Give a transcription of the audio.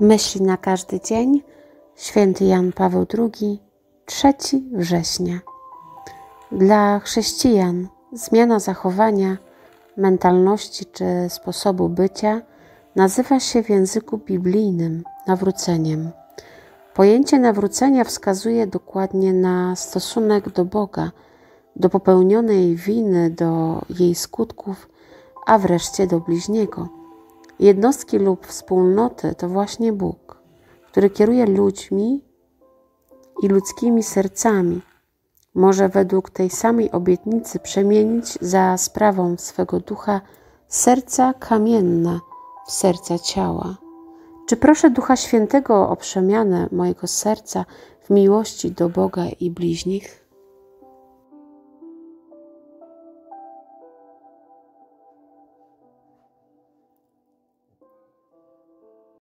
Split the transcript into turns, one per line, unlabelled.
Myśli na każdy dzień święty Jan Paweł II, 3 września. Dla chrześcijan zmiana zachowania, mentalności czy sposobu bycia nazywa się w języku biblijnym nawróceniem. Pojęcie nawrócenia wskazuje dokładnie na stosunek do Boga, do popełnionej winy, do jej skutków, a wreszcie do bliźniego. Jednostki lub wspólnoty to właśnie Bóg, który kieruje ludźmi i ludzkimi sercami. Może według tej samej obietnicy przemienić za sprawą swego ducha serca kamienne w serca ciała. Czy proszę Ducha Świętego o przemianę mojego serca w miłości do Boga i bliźnich?